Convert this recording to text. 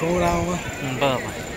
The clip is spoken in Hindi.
तू रहा हूँ